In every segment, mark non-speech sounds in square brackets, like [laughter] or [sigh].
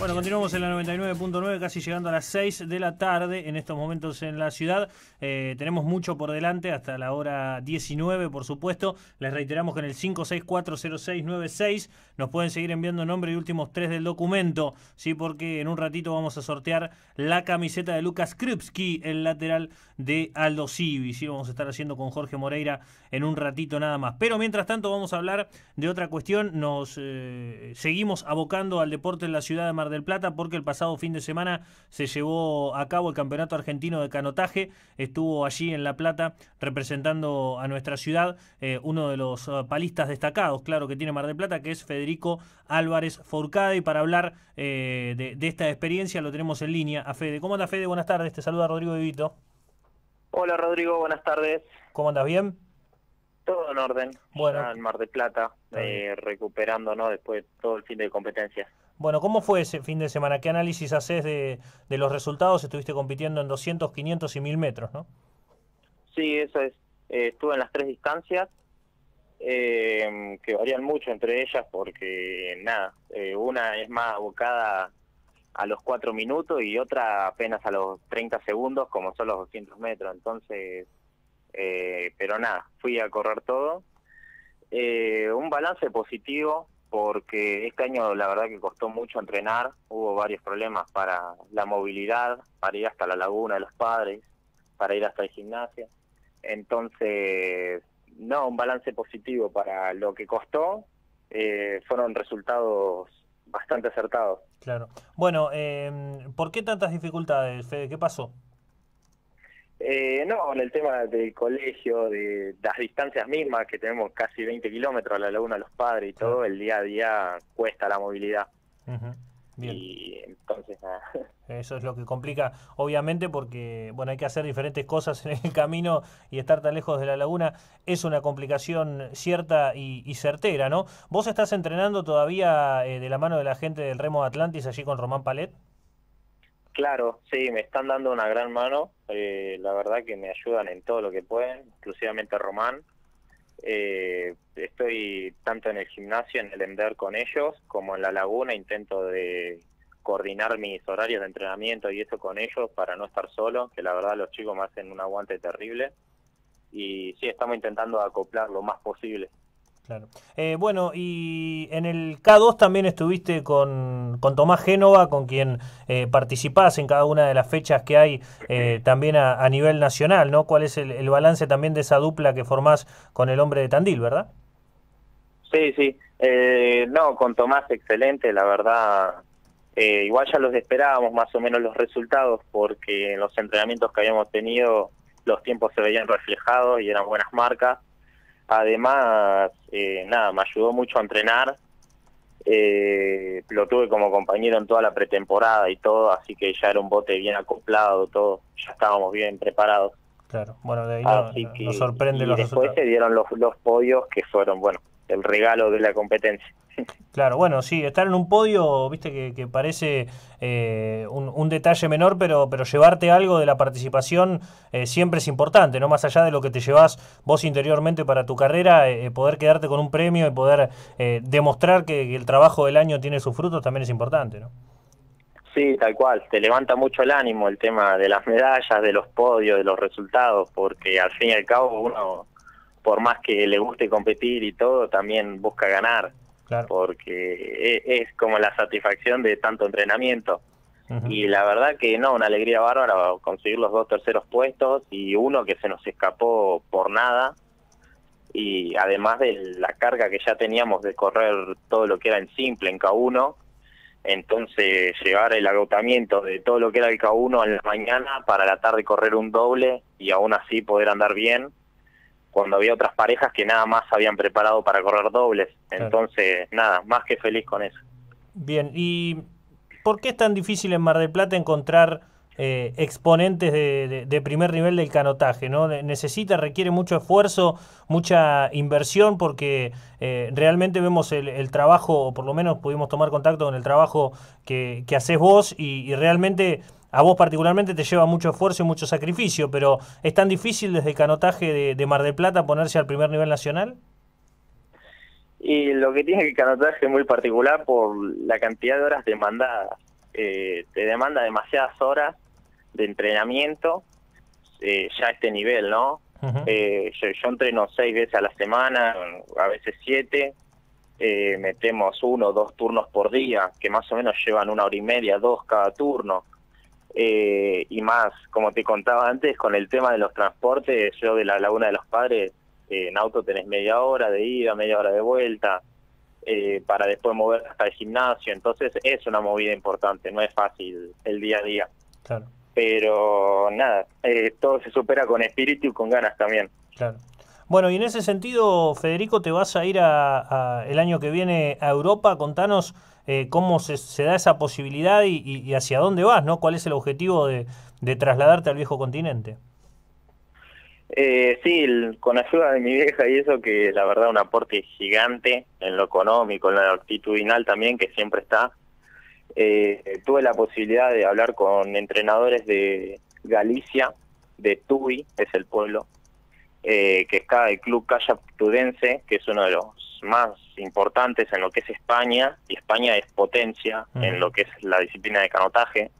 Bueno, continuamos en la 99.9, casi llegando a las 6 de la tarde en estos momentos en la ciudad. Eh, tenemos mucho por delante hasta la hora 19, por supuesto. Les reiteramos que en el 5640696 nos pueden seguir enviando nombre y últimos tres del documento, sí, porque en un ratito vamos a sortear la camiseta de Lucas Krupski, el lateral de Aldo Civi. Vamos a estar haciendo con Jorge Moreira en un ratito nada más. Pero mientras tanto vamos a hablar de otra cuestión. Nos eh, seguimos abocando al deporte en la ciudad de Mar del Plata porque el pasado fin de semana se llevó a cabo el Campeonato Argentino de Canotaje. Estuvo allí en La Plata representando a nuestra ciudad eh, uno de los uh, palistas destacados, claro, que tiene Mar del Plata, que es Federico Álvarez Fourcade. Y para hablar eh, de, de, esta experiencia lo tenemos en línea a Fede. ¿Cómo anda Fede? Buenas tardes. Te saluda Rodrigo Vivito. Hola Rodrigo, buenas tardes. ¿Cómo andas? ¿Bien? Todo en orden. Bueno. en Mar del Plata, eh, recuperando ¿no? después todo el fin de competencia. Bueno, ¿cómo fue ese fin de semana? ¿Qué análisis haces de, de los resultados? Estuviste compitiendo en 200, 500 y 1000 metros, ¿no? Sí, eso es. Eh, estuve en las tres distancias, eh, que varían mucho entre ellas porque, nada, eh, una es más abocada a los cuatro minutos y otra apenas a los 30 segundos, como son los 200 metros. Entonces, eh, pero nada, fui a correr todo. Eh, un balance positivo, porque este año la verdad que costó mucho entrenar, hubo varios problemas para la movilidad, para ir hasta la laguna de los padres, para ir hasta el gimnasio. Entonces, no, un balance positivo para lo que costó, eh, fueron resultados bastante acertados. Claro. Bueno, eh, ¿por qué tantas dificultades, Fede? ¿Qué pasó? Eh, no, en el tema del colegio, de las distancias mismas, que tenemos casi 20 kilómetros a la laguna los padres y todo, el día a día cuesta la movilidad. Uh -huh. Bien. Y entonces nada. [laughs] Eso es lo que complica, obviamente, porque bueno hay que hacer diferentes cosas en el camino y estar tan lejos de la laguna es una complicación cierta y, y certera, ¿no? ¿Vos estás entrenando todavía eh, de la mano de la gente del Remo Atlantis allí con Román Palet? Claro, sí, me están dando una gran mano. Eh, la verdad que me ayudan en todo lo que pueden, exclusivamente Román. Eh, estoy tanto en el gimnasio, en el Ender con ellos, como en la laguna. Intento de coordinar mis horarios de entrenamiento y eso con ellos para no estar solo, que la verdad los chicos me hacen un aguante terrible. Y sí, estamos intentando acoplar lo más posible. Claro. Eh, bueno, y en el K2 también estuviste con, con Tomás Génova, con quien eh, participás en cada una de las fechas que hay eh, también a, nivel nacional, ¿no? ¿Cuál es el, el, balance también de esa dupla que formás con el hombre de Tandil, verdad? Sí, sí. Eh, no, con Tomás excelente, la verdad. Eh, igual ya los esperábamos más o menos los resultados, porque en los entrenamientos que habíamos tenido los tiempos se veían reflejados y eran buenas marcas Además, eh, nada, me ayudó mucho a entrenar. Eh, lo tuve como compañero en toda la pretemporada y todo, así que ya era un bote bien acoplado, todo. Ya estábamos bien preparados. Claro, bueno, de ahí no, que, nos sorprende y los después resultados. se dieron los, los podios que fueron, bueno, el regalo de la competencia. Claro, bueno, sí, estar en un podio, viste que, que parece eh, un, un, detalle menor, pero, pero llevarte algo de la participación eh, siempre es importante, ¿no? Más allá de lo que te llevas vos interiormente para tu carrera, eh, poder quedarte con un premio y poder eh, demostrar que, que, el trabajo del año tiene sus frutos también es importante, ¿no? Sí, tal cual, te levanta mucho el ánimo el tema de las medallas, de los podios, de los resultados, porque al fin y al cabo uno, por más que le guste competir y todo, también busca ganar. Claro. porque es, es, como la satisfacción de tanto entrenamiento. Uh -huh. Y la verdad que no, una alegría bárbara conseguir los dos terceros puestos y uno que se nos escapó por nada. Y además de la carga que ya teníamos de correr todo lo que era en simple, en K1, entonces llevar el agotamiento de todo lo que era el K1 en la mañana para la tarde correr un doble y aún así poder andar bien cuando había otras parejas que nada más habían preparado para correr dobles. Claro. Entonces, nada, más que feliz con eso. Bien, ¿y por qué es tan difícil en Mar del Plata encontrar eh, exponentes de, de, de, primer nivel del canotaje? ¿no? Necesita, requiere mucho esfuerzo, mucha inversión, porque eh, realmente vemos el, el, trabajo, o por lo menos pudimos tomar contacto con el trabajo que, que haces vos, y, y realmente a vos particularmente te lleva mucho esfuerzo y mucho sacrificio, pero ¿es tan difícil desde el canotaje de, de, Mar del Plata ponerse al primer nivel nacional? Y lo que tiene el canotaje es muy particular por la cantidad de horas demandadas. eh, te demanda demasiadas horas de entrenamiento eh, ya a este nivel, ¿no? Eh, yo, yo, entreno seis veces a la semana, a veces siete, metemos uno o dos turnos por día, que más o menos llevan una hora y media, dos cada turno. Y más, como te contaba antes, con el tema de los transportes, yo de la Laguna de los Padres, en auto tenés media hora de ida, media hora de vuelta, eh, para después mover hasta el gimnasio. Entonces es una movida importante, no es fácil el día a día. Claro. Pero nada, eh, todo se supera con espíritu y con ganas también. Claro. Bueno, y en ese sentido, Federico, te vas a ir a, el año que viene a Europa. Contanos eh, cómo se, se, da esa posibilidad y, hacia dónde vas, ¿no? ¿Cuál es el objetivo de, de trasladarte al viejo continente? Eh, sí, con ayuda de mi vieja y eso, que la verdad un aporte gigante en lo económico, en lo actitudinal también, que siempre está. Eh, tuve la posibilidad de hablar con entrenadores de Galicia, de Tui, es el pueblo, eh, que está el Club Kayak Tudense, que es uno de los más importantes en lo que es España, y España es potencia en lo que es la disciplina de canotaje.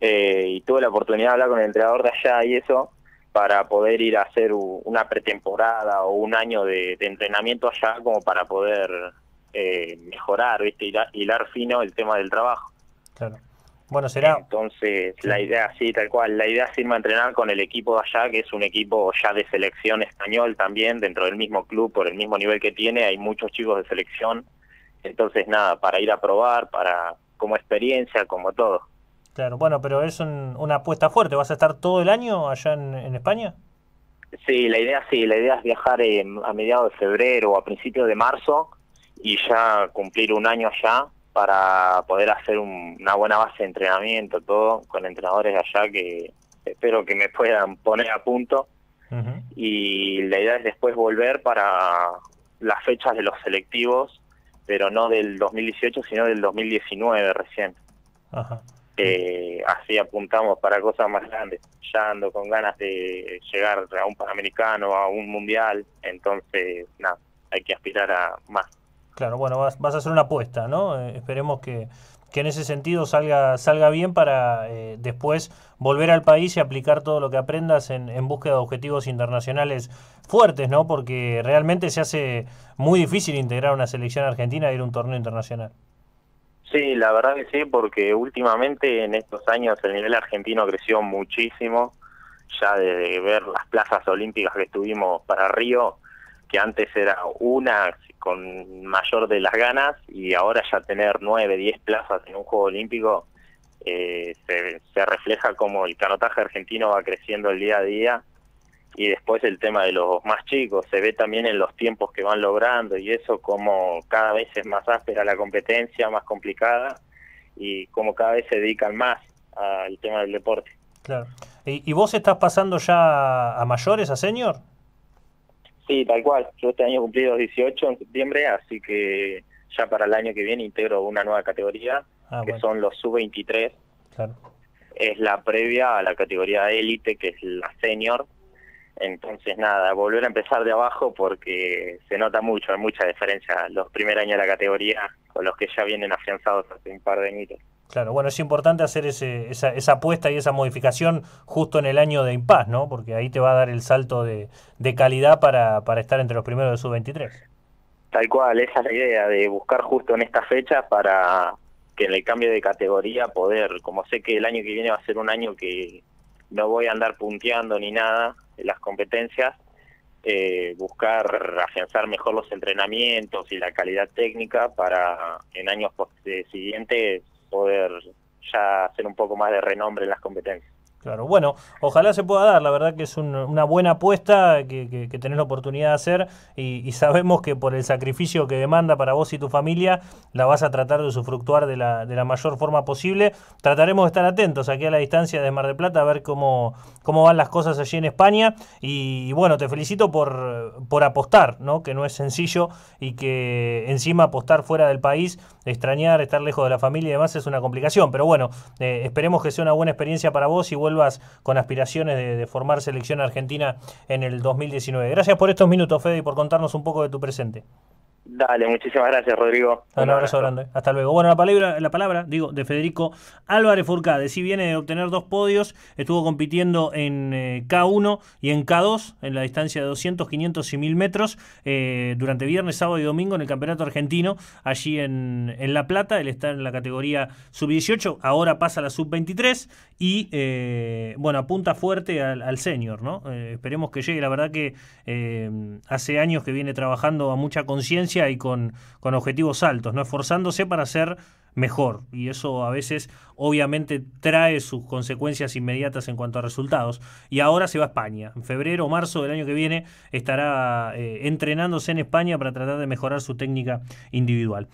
Eh, y tuve la oportunidad de hablar con el entrenador de allá y eso, para poder ir a hacer una pretemporada o un año de, entrenamiento allá como para poder eh, mejorar, ¿viste? Hilar, hilar, fino el tema del trabajo. Claro. Bueno, será. Entonces, la idea, sí, tal cual. La idea es irme a entrenar con el equipo de allá, que es un equipo ya de selección español también, dentro del mismo club, por el mismo nivel que tiene. Hay muchos chicos de selección. Entonces, nada, para ir a probar, para como experiencia, como todo. Claro, bueno, pero es una apuesta fuerte. ¿Vas a estar todo el año allá en, España? Sí, la idea sí, la idea es viajar a mediados de febrero o a principios de marzo y ya cumplir un año allá para poder hacer una buena base de entrenamiento, todo con entrenadores allá que espero que me puedan poner a punto. Y la idea es después volver para las fechas de los selectivos, pero no del 2018, sino del 2019 recién. Ajá así apuntamos para cosas más grandes. Ya ando con ganas de llegar a un Panamericano, a un Mundial, entonces, nada, hay que aspirar a más. Claro, bueno, vas, vas a hacer una apuesta, ¿no? Eh, esperemos que, que, en ese sentido salga, salga bien para eh, después volver al país y aplicar todo lo que aprendas en, en búsqueda de objetivos internacionales fuertes, ¿no? Porque realmente se hace muy difícil integrar una selección argentina y ir a un torneo internacional. Sí, la verdad que sí, porque últimamente en estos años el nivel argentino creció muchísimo, ya de ver las plazas olímpicas que estuvimos para Río, que antes era una con mayor de las ganas y ahora ya tener nueve, diez plazas en un Juego Olímpico eh, se, se refleja como el canotaje argentino va creciendo el día a día y después el tema de los más chicos, se ve también en los tiempos que van logrando y eso como cada vez es más áspera la competencia, más complicada y como cada vez se dedican más al tema del deporte. Claro. ¿Y, vos estás pasando ya a mayores, a senior? Sí, tal cual. Yo este año cumplí los 18 en septiembre, así que ya para el año que viene integro una nueva categoría, ah, que son los sub-23. Claro. Es la previa a la categoría élite, que es la senior, entonces, nada, volver a empezar de abajo porque se nota mucho, hay mucha diferencia los primeros años de la categoría con los que ya vienen afianzados hace un par de años. Claro, bueno, es importante hacer ese, esa, esa apuesta y esa modificación justo en el año de impas, ¿no? Porque ahí te va a dar el salto de, de calidad para, para estar entre los primeros de sub-23. Tal cual, esa es la idea, de buscar justo en esta fecha para que en el cambio de categoría poder, como sé que el año que viene va a ser un año que no voy a andar punteando ni nada, las competencias, eh, buscar afianzar mejor los entrenamientos y la calidad técnica para en años siguientes poder ya hacer un poco más de renombre en las competencias. Claro, bueno, ojalá se pueda dar, la verdad que es una buena apuesta que, que, tenés la oportunidad de hacer y, sabemos que por el sacrificio que demanda para vos y tu familia la vas a tratar de usufructuar de la, de la mayor forma posible. Trataremos de estar atentos aquí a la distancia de Mar del Plata a ver cómo, cómo van las cosas allí en España y, bueno, te felicito por, por apostar, ¿no? que no es sencillo y que encima apostar fuera del país, extrañar, estar lejos de la familia y demás es una complicación, pero bueno, eh, esperemos que sea una buena experiencia para vos y con aspiraciones de, formar selección argentina en el 2019. Gracias por estos minutos, Fede, y por contarnos un poco de tu presente. Dale, muchísimas gracias, Rodrigo. Un abrazo grande. Hasta luego. Bueno, la palabra, la palabra, digo, de Federico Álvarez Furcade. Si viene de obtener dos podios, estuvo compitiendo en eh, K1 y en K2, en la distancia de 200, 500 y 1000 metros, eh, durante viernes, sábado y domingo en el Campeonato Argentino, allí en, en La Plata. Él está en la categoría sub-18, ahora pasa a la sub-23 y, eh, bueno, apunta fuerte al, al senior, ¿no? esperemos que llegue. La verdad que hace años que viene trabajando a mucha conciencia y con, con objetivos altos, ¿no? esforzándose para ser mejor. Y eso a veces obviamente trae sus consecuencias inmediatas en cuanto a resultados. Y ahora se va a España. En febrero o marzo del año que viene estará eh, entrenándose en España para tratar de mejorar su técnica individual.